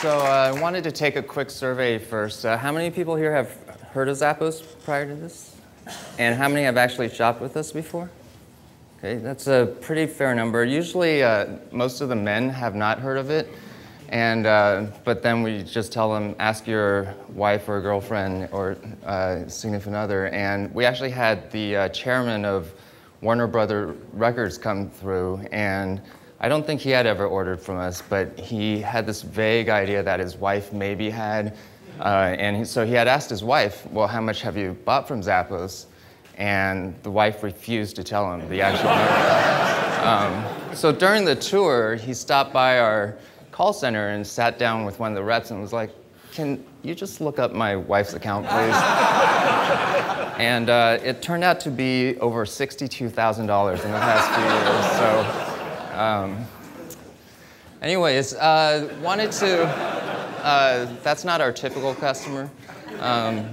So uh, I wanted to take a quick survey first. Uh, how many people here have heard of Zappos prior to this? And how many have actually shopped with us before? Okay, that's a pretty fair number. Usually, uh, most of the men have not heard of it, and uh, but then we just tell them, ask your wife or girlfriend or uh, significant other. And we actually had the uh, chairman of Warner Brother Records come through, and I don't think he had ever ordered from us, but he had this vague idea that his wife maybe had. Uh, and he, so he had asked his wife, Well, how much have you bought from Zappos? And the wife refused to tell him the actual number. Um, so during the tour, he stopped by our call center and sat down with one of the reps and was like, Can you just look up my wife's account, please? and uh, it turned out to be over $62,000 in the past few years. So, um, anyways, uh, wanted to, uh, that's not our typical customer. Um,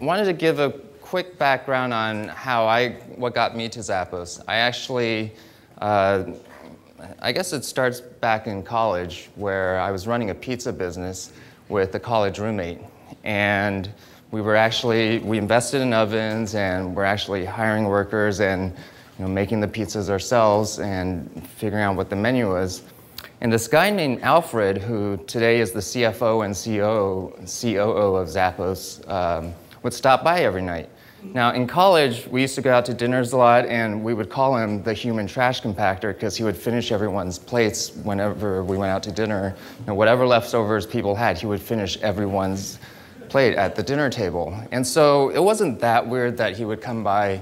wanted to give a quick background on how I, what got me to Zappos. I actually, uh, I guess it starts back in college where I was running a pizza business with a college roommate. And we were actually, we invested in ovens and we're actually hiring workers and you know, making the pizzas ourselves and figuring out what the menu was. And this guy named Alfred, who today is the CFO and COO, COO of Zappos, um, would stop by every night. Now, in college, we used to go out to dinners a lot, and we would call him the human trash compactor because he would finish everyone's plates whenever we went out to dinner. Know, whatever leftovers people had, he would finish everyone's plate at the dinner table. And so it wasn't that weird that he would come by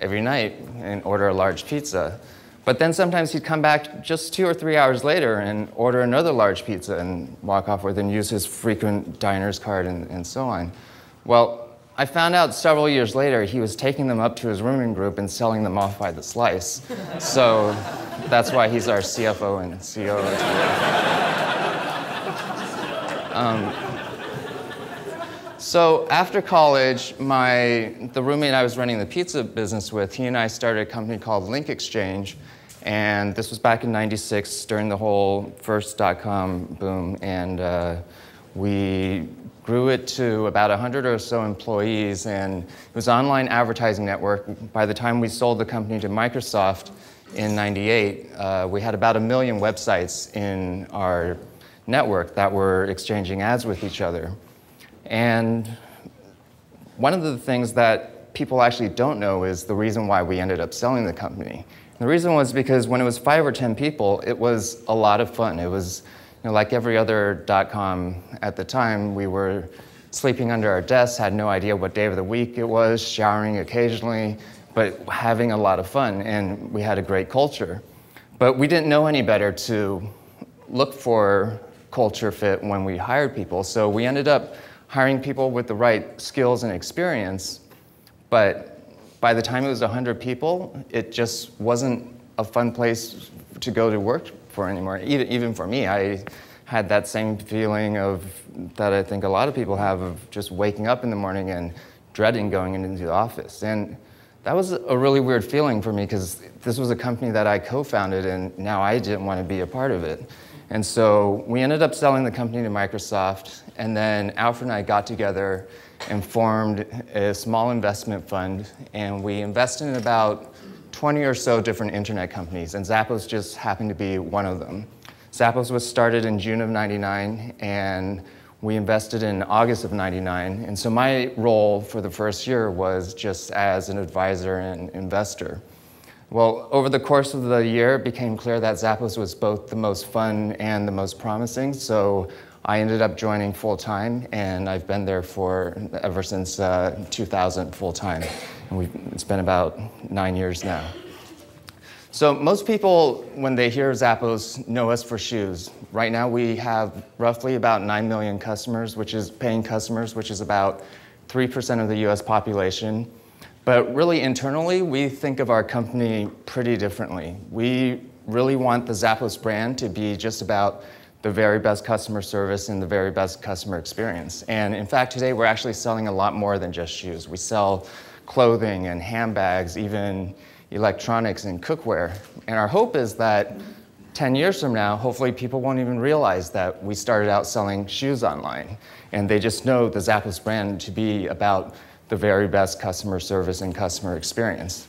every night and order a large pizza. But then sometimes he'd come back just two or three hours later and order another large pizza and walk off with and use his frequent diner's card and, and so on. Well, I found out several years later he was taking them up to his rooming group and selling them off by the slice. So that's why he's our CFO and CEO. Um, so after college, my, the roommate I was running the pizza business with, he and I started a company called Link Exchange. And this was back in 96 during the whole first dot-com boom. And uh, we grew it to about 100 or so employees, and it was an online advertising network. By the time we sold the company to Microsoft in 98, uh, we had about a million websites in our network that were exchanging ads with each other. And one of the things that people actually don't know is the reason why we ended up selling the company. And the reason was because when it was five or 10 people, it was a lot of fun. It was you know, like every other dot-com at the time, we were sleeping under our desks, had no idea what day of the week it was, showering occasionally, but having a lot of fun, and we had a great culture. But we didn't know any better to look for culture fit when we hired people, so we ended up hiring people with the right skills and experience, but by the time it was 100 people, it just wasn't a fun place to go to work for anymore. Even, even for me, I had that same feeling of that I think a lot of people have of just waking up in the morning and dreading going into the office. And that was a really weird feeling for me because this was a company that I co-founded and now I didn't want to be a part of it. And so we ended up selling the company to Microsoft and then Alfred and I got together and formed a small investment fund and we invested in about 20 or so different internet companies, and Zappos just happened to be one of them. Zappos was started in June of 99, and we invested in August of 99. And so my role for the first year was just as an advisor and investor. Well, over the course of the year, it became clear that Zappos was both the most fun and the most promising. So I ended up joining full time, and I've been there for ever since uh, 2000 full time. And it's been about nine years now. So most people, when they hear Zappos, know us for shoes. Right now we have roughly about 9 million customers, which is paying customers, which is about 3% of the US population. But really internally, we think of our company pretty differently. We really want the Zappos brand to be just about the very best customer service and the very best customer experience. And in fact, today we're actually selling a lot more than just shoes. We sell clothing and handbags, even electronics and cookware. And our hope is that 10 years from now, hopefully people won't even realize that we started out selling shoes online. And they just know the Zappos brand to be about the very best customer service and customer experience.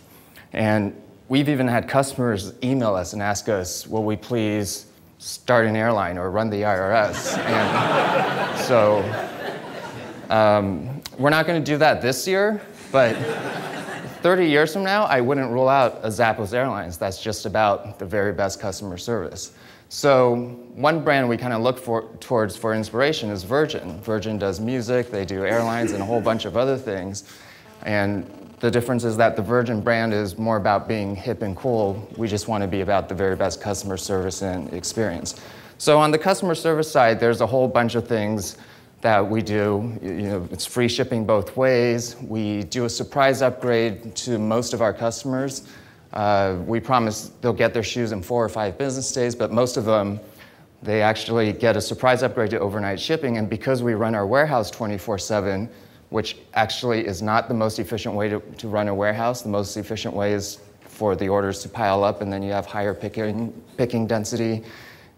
And we've even had customers email us and ask us, will we please start an airline or run the IRS? and so um, we're not going to do that this year, but 30 years from now, I wouldn't rule out a Zappos Airlines that's just about the very best customer service. So one brand we kind of look for, towards for inspiration is Virgin. Virgin does music, they do airlines, and a whole bunch of other things. And the difference is that the Virgin brand is more about being hip and cool. We just want to be about the very best customer service and experience. So on the customer service side, there's a whole bunch of things that we do. You know, it's free shipping both ways. We do a surprise upgrade to most of our customers. Uh, we promise they'll get their shoes in four or five business days, but most of them, they actually get a surprise upgrade to overnight shipping. And because we run our warehouse 24 7, which actually is not the most efficient way to, to run a warehouse, the most efficient way is for the orders to pile up and then you have higher picking, picking density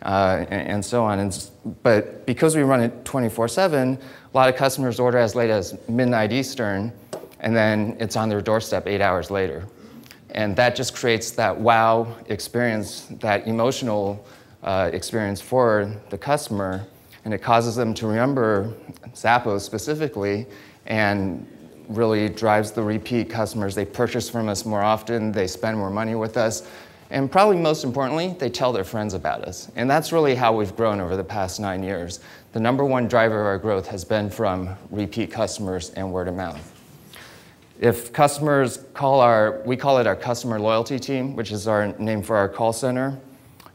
uh, and, and, so on. And, but because we run it 24 7, a lot of customers order as late as midnight Eastern, and then it's on their doorstep eight hours later. And that just creates that wow experience, that emotional uh, experience for the customer, and it causes them to remember Zappos specifically and really drives the repeat customers. They purchase from us more often, they spend more money with us, and probably most importantly, they tell their friends about us. And that's really how we've grown over the past nine years. The number one driver of our growth has been from repeat customers and word of mouth. If customers call our, we call it our customer loyalty team, which is our name for our call center.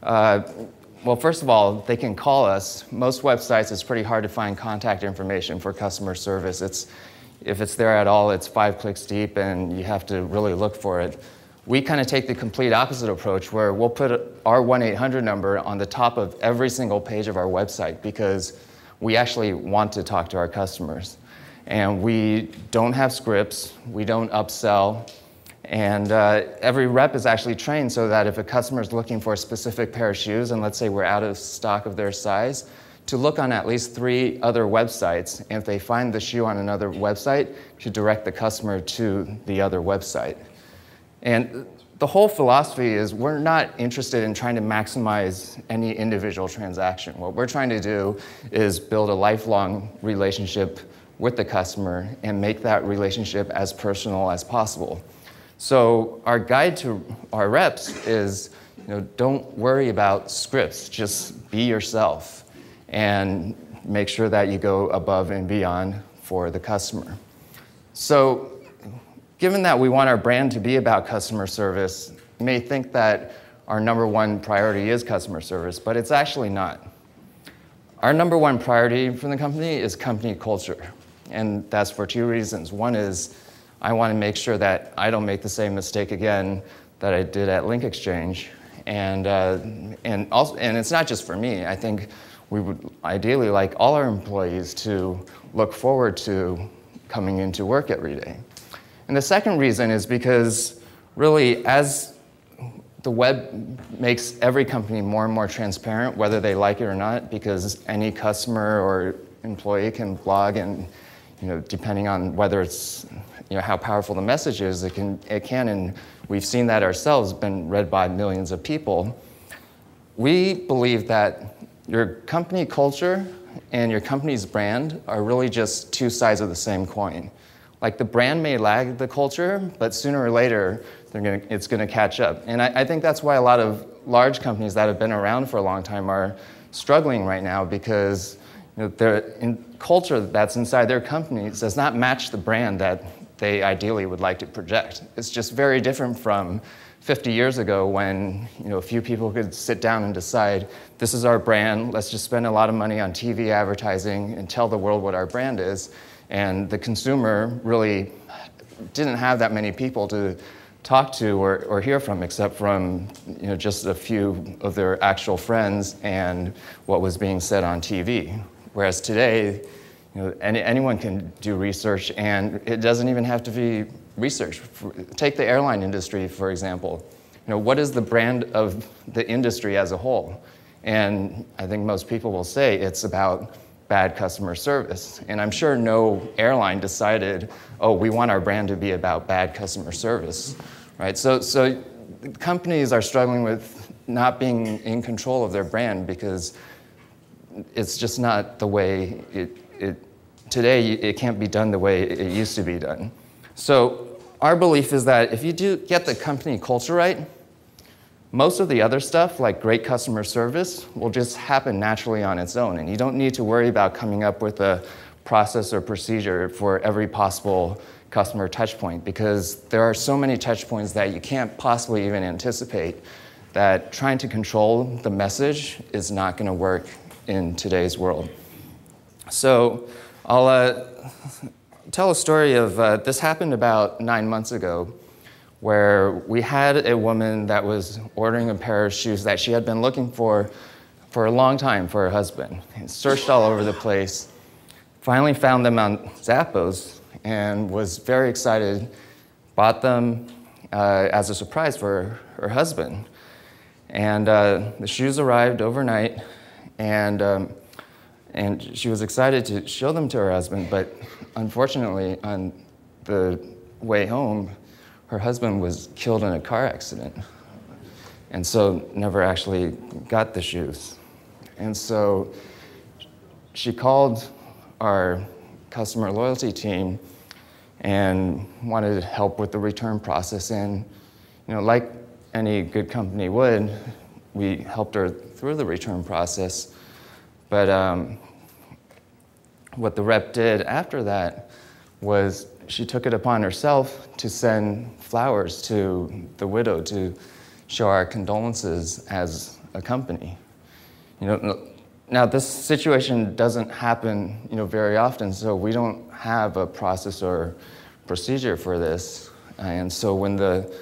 Uh, well, first of all, they can call us. Most websites, it's pretty hard to find contact information for customer service. It's, if it's there at all, it's five clicks deep and you have to really look for it we kind of take the complete opposite approach where we'll put our 1 800 number on the top of every single page of our website because we actually want to talk to our customers. And we don't have scripts, we don't upsell, and uh, every rep is actually trained so that if a customer is looking for a specific pair of shoes, and let's say we're out of stock of their size, to look on at least three other websites, and if they find the shoe on another website, to direct the customer to the other website. And the whole philosophy is we're not interested in trying to maximize any individual transaction. What we're trying to do is build a lifelong relationship with the customer and make that relationship as personal as possible. So our guide to our reps is you know, don't worry about scripts, just be yourself and make sure that you go above and beyond for the customer. So Given that we want our brand to be about customer service, you may think that our number one priority is customer service, but it's actually not. Our number one priority for the company is company culture, and that's for two reasons. One is I want to make sure that I don't make the same mistake again that I did at Link Exchange, and uh, and also and it's not just for me. I think we would ideally like all our employees to look forward to coming into work every day. And the second reason is because really, as the web makes every company more and more transparent, whether they like it or not, because any customer or employee can blog and, you know, depending on whether it's, you know, how powerful the message is, it can, it can, and we've seen that ourselves, been read by millions of people. We believe that your company culture and your company's brand are really just two sides of the same coin. Like the brand may lag the culture, but sooner or later, gonna, it's going to catch up. And I, I, think that's why a lot of large companies that have been around for a long time are struggling right now because you know, their in culture that's inside their companies does not match the brand that they ideally would like to project. It's just very different from 50 years ago when you know, a few people could sit down and decide this is our brand, let's just spend a lot of money on TV advertising and tell the world what our brand is. And the consumer really didn't have that many people to talk to or, or hear from except from you know, just a few of their actual friends and what was being said on TV. Whereas today, you know, any, anyone can do research and it doesn't even have to be research. Take the airline industry, for example. You know, what is the brand of the industry as a whole? And I think most people will say it's about bad customer service. And I'm sure no airline decided, oh, we want our brand to be about bad customer service, right? So, so companies are struggling with not being in control of their brand because it's just not the way it, it today it can't be done the way it used to be done. So our belief is that if you do get the company culture right, most of the other stuff, like great customer service, will just happen naturally on its own. And you don't need to worry about coming up with a process or procedure for every possible customer touchpoint because there are so many touchpoints that you can't possibly even anticipate that trying to control the message is not going to work in today's world. So I'll uh, tell a story of uh, this happened about nine months ago where we had a woman that was ordering a pair of shoes that she had been looking for for a long time for her husband. searched all over the place, finally found them on Zappos, and was very excited, bought them uh, as a surprise for her husband. And uh, the shoes arrived overnight, and, um, and she was excited to show them to her husband, but unfortunately, on the way home, her husband was killed in a car accident, and so never actually got the shoes. And so she called our customer loyalty team and wanted to help with the return process. And you know, like any good company would, we helped her through the return process. But um, what the rep did after that was she took it upon herself to send flowers to the widow to show our condolences as a company. You know, now this situation doesn't happen, you know, very often, so we don't have a process or procedure for this. And so when the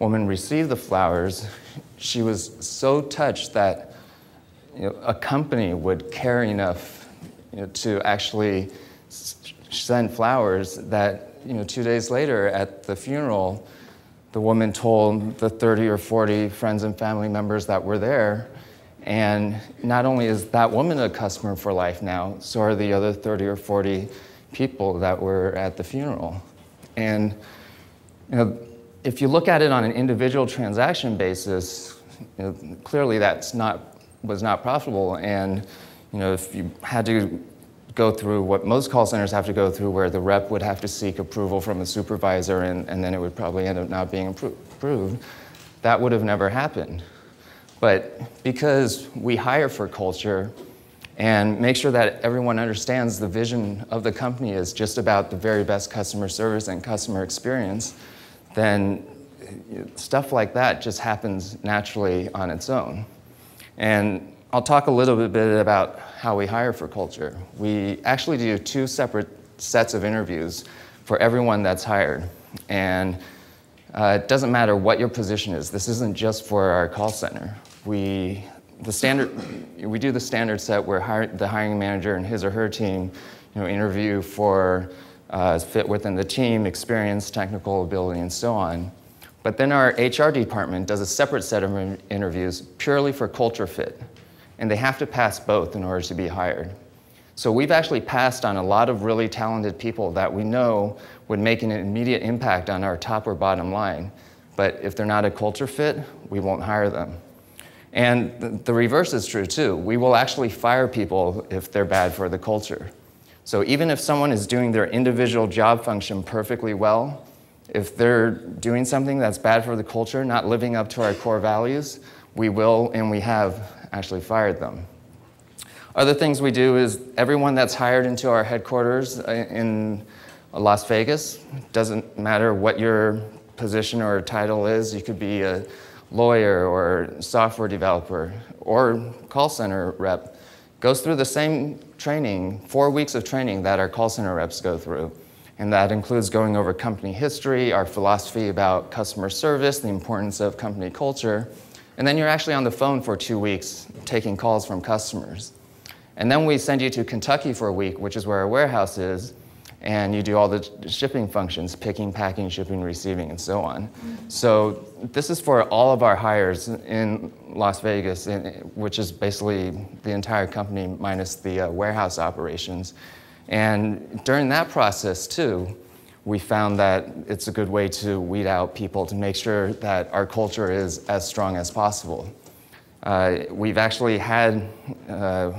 woman received the flowers, she was so touched that you know, a company would care enough you know, to actually send flowers that you know, two days later at the funeral, the woman told the 30 or 40 friends and family members that were there. And not only is that woman a customer for life now, so are the other 30 or 40 people that were at the funeral. And you know, if you look at it on an individual transaction basis, you know, clearly that's not was not profitable. And you know, if you had to go through what most call centers have to go through, where the rep would have to seek approval from a supervisor and, and then it would probably end up not being approved. That would have never happened. But because we hire for culture and make sure that everyone understands the vision of the company is just about the very best customer service and customer experience, then stuff like that just happens naturally on its own. And I'll talk a little bit about how we hire for culture. We actually do two separate sets of interviews for everyone that's hired. And uh, it doesn't matter what your position is. This isn't just for our call center. We, the standard, we do the standard set where hire, the hiring manager and his or her team you know, interview for uh, fit within the team, experience, technical ability, and so on. But then our HR department does a separate set of interviews purely for culture fit and they have to pass both in order to be hired. So we've actually passed on a lot of really talented people that we know would make an immediate impact on our top or bottom line. But if they're not a culture fit, we won't hire them. And the reverse is true too. We will actually fire people if they're bad for the culture. So even if someone is doing their individual job function perfectly well, if they're doing something that's bad for the culture, not living up to our core values, we will and we have actually fired them. Other things we do is everyone that's hired into our headquarters uh, in Las Vegas, doesn't matter what your position or title is, you could be a lawyer or software developer or call center rep, goes through the same training, four weeks of training that our call center reps go through. And that includes going over company history, our philosophy about customer service, the importance of company culture, and then you're actually on the phone for two weeks taking calls from customers. And then we send you to Kentucky for a week, which is where our warehouse is, and you do all the shipping functions picking, packing, shipping, receiving, and so on. So, this is for all of our hires in Las Vegas, which is basically the entire company minus the uh, warehouse operations. And during that process, too, we found that it's a good way to weed out people to make sure that our culture is as strong as possible. Uh, we've actually had uh,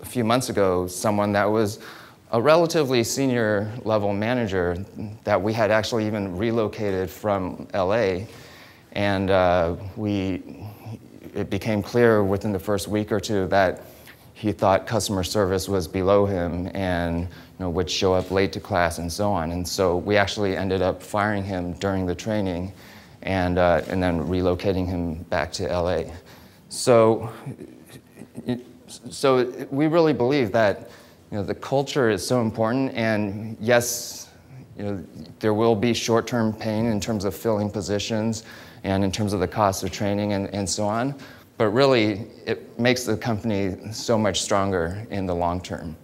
a few months ago someone that was a relatively senior level manager that we had actually even relocated from LA. And uh, we, it became clear within the first week or two that he thought customer service was below him and you know, would show up late to class and so on. And so we actually ended up firing him during the training and, uh, and then relocating him back to LA. So, so we really believe that you know, the culture is so important, and yes, you know, there will be short-term pain in terms of filling positions and in terms of the cost of training and, and so on, but really it makes the company so much stronger in the long term.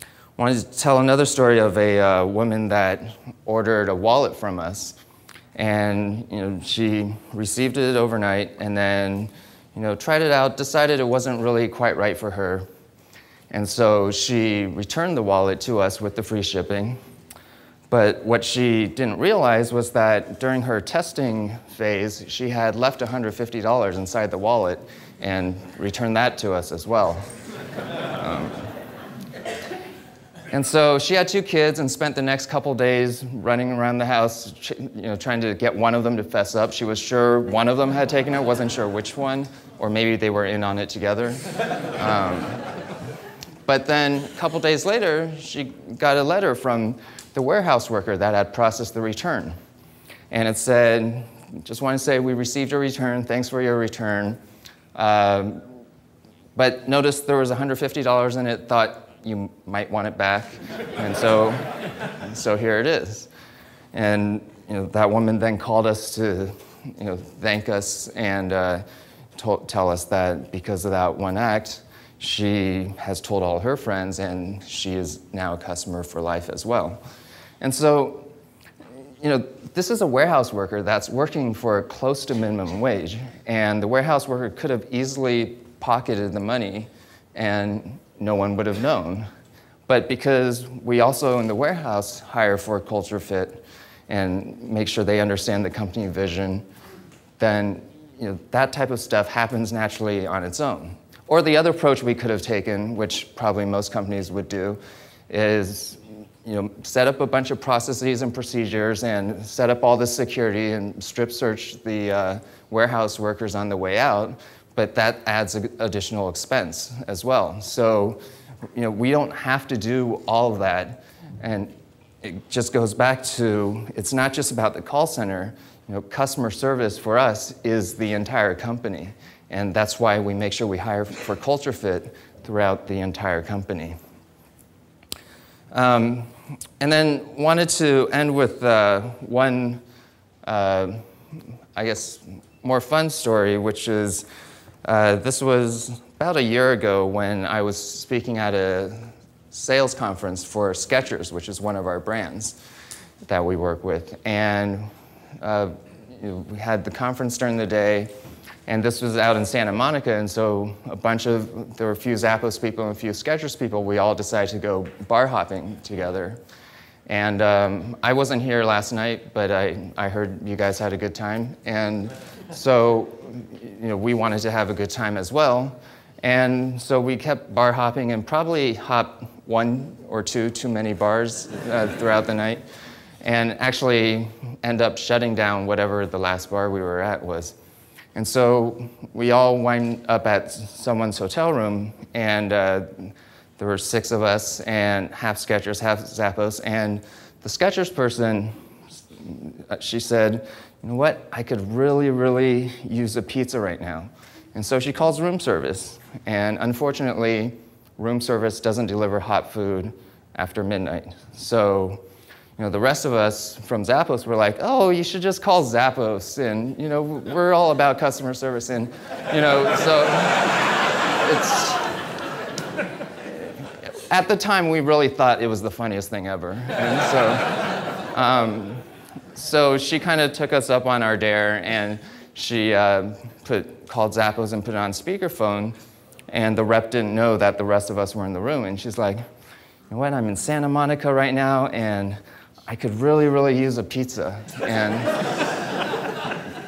I wanted to tell another story of a uh, woman that ordered a wallet from us, and you know, she received it overnight and then you know, tried it out, decided it wasn't really quite right for her, and so she returned the wallet to us with the free shipping. But what she didn't realize was that during her testing phase, she had left $150 inside the wallet and returned that to us as well. um, and so she had two kids and spent the next couple days running around the house, you know, trying to get one of them to fess up. She was sure one of them had taken it, wasn't sure which one, or maybe they were in on it together. Um, but then a couple days later, she got a letter from the warehouse worker that had processed the return. And it said, just want to say we received your return. Thanks for your return. Um, but notice there was $150 in it, thought you might want it back. and so, so here it is. And you know, that woman then called us to you know, thank us and uh, tell us that because of that one act, she has told all her friends, and she is now a customer for life as well. And so, you know, this is a warehouse worker that's working for close to minimum wage, and the warehouse worker could have easily pocketed the money, and no one would have known. But because we also in the warehouse hire for culture fit and make sure they understand the company vision, then you know, that type of stuff happens naturally on its own. Or the other approach we could have taken, which probably most companies would do, is you know, set up a bunch of processes and procedures and set up all the security and strip search the uh, warehouse workers on the way out, but that adds additional expense as well. So, you know, we don't have to do all of that. And it just goes back to it's not just about the call center. You know, customer service for us is the entire company. And that's why we make sure we hire for culture fit throughout the entire company. Um, and then wanted to end with uh, one, uh, I guess, more fun story, which is uh, this was about a year ago when I was speaking at a sales conference for Skechers, which is one of our brands that we work with. And uh, you know, we had the conference during the day. And this was out in Santa Monica, and so a bunch of, there were a few Zappos people and a few Skechers people, we all decided to go bar hopping together. And um, I wasn't here last night, but I, I heard you guys had a good time. And so, you know, we wanted to have a good time as well. And so we kept bar hopping and probably hopped one or two too many bars uh, throughout the night and actually end up shutting down whatever the last bar we were at was. And so we all wind up at someone's hotel room, and uh, there were six of us, and half Skechers, half Zappos. And the Skechers person, she said, You know what? I could really, really use a pizza right now. And so she calls room service. And unfortunately, room service doesn't deliver hot food after midnight. So you know, the rest of us from Zappos were like, oh, you should just call Zappos. And, you know, we're all about customer service. And, you know, so it's, at the time, we really thought it was the funniest thing ever. And so, um, so she kind of took us up on our dare, and she uh, put, called Zappos and put it on speakerphone. And the rep didn't know that the rest of us were in the room. And she's like, you know what, I'm in Santa Monica right now, and I could really, really use a pizza. And,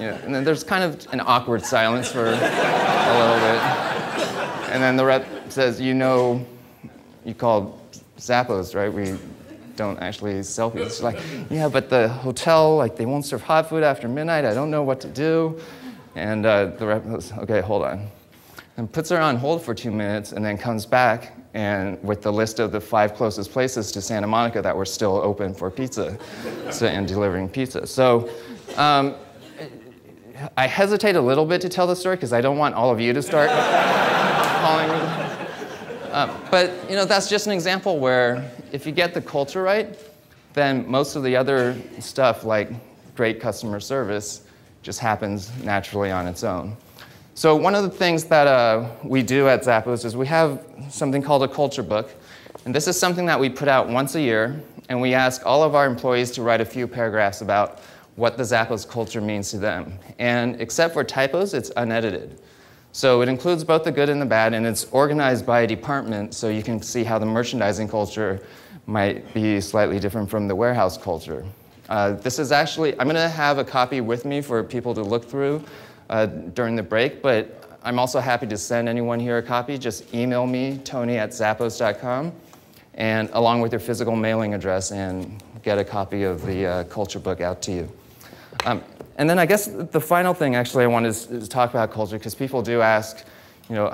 you know, and then there's kind of an awkward silence for a little bit. And then the rep says, you know, you called Zappos, right? We don't actually sell pizza. She's like, yeah, but the hotel, like, they won't serve hot food after midnight. I don't know what to do. And uh, the rep goes, okay, hold on and puts her on hold for two minutes and then comes back and with the list of the five closest places to Santa Monica that were still open for pizza so, and delivering pizza. So um, I hesitate a little bit to tell the story because I don't want all of you to start calling me. Uh, but you know that's just an example where if you get the culture right, then most of the other stuff like great customer service just happens naturally on its own. So one of the things that uh, we do at Zappos is we have something called a culture book. And this is something that we put out once a year, and we ask all of our employees to write a few paragraphs about what the Zappos culture means to them. And except for typos, it's unedited. So it includes both the good and the bad, and it's organized by a department so you can see how the merchandising culture might be slightly different from the warehouse culture. Uh, this is actually, I'm going to have a copy with me for people to look through uh, during the break, but I'm also happy to send anyone here a copy. Just email me, tony at zappos.com, and along with your physical mailing address, and get a copy of the uh, culture book out to you. Um, and then I guess the final thing, actually, I want to, talk about culture, because people do ask, you know,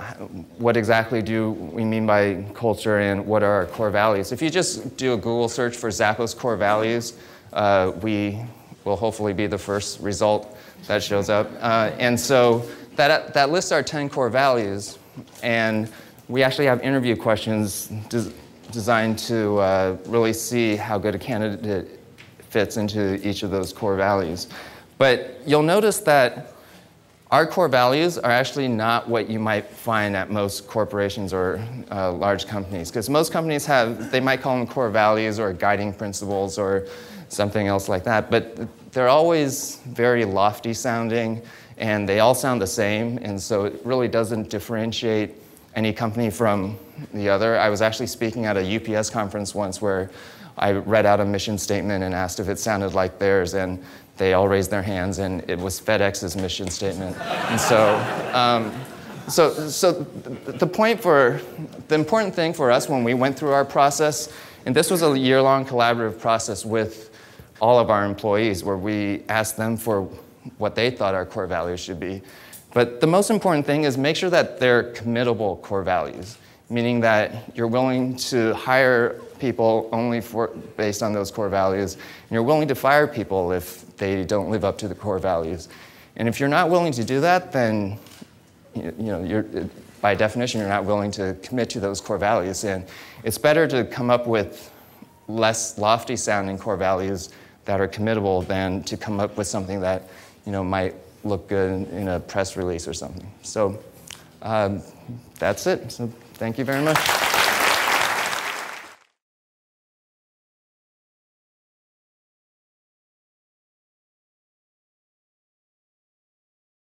what exactly do we mean by culture and what are our core values? If you just do a Google search for Zappos core values, uh, we will hopefully be the first result that shows up. Uh, and so that, that lists our 10 core values, and we actually have interview questions des designed to uh, really see how good a candidate fits into each of those core values. But you'll notice that our core values are actually not what you might find at most corporations or uh, large companies. Because most companies have, they might call them core values or guiding principles or something else like that. But they're always very lofty sounding and they all sound the same. And so it really doesn't differentiate any company from the other. I was actually speaking at a UPS conference once where I read out a mission statement and asked if it sounded like theirs, and they all raised their hands, and it was FedEx's mission statement. And so, um, so, so the point for, the important thing for us when we went through our process, and this was a year-long collaborative process with all of our employees where we ask them for what they thought our core values should be. But the most important thing is make sure that they're committable core values, meaning that you're willing to hire people only for, based on those core values, and you're willing to fire people if they don't live up to the core values. And if you're not willing to do that, then you know, you're, by definition, you're not willing to commit to those core values. And it's better to come up with less lofty sounding core values that are committable than to come up with something that you know might look good in a press release or something. So um, that's it. So thank you very much.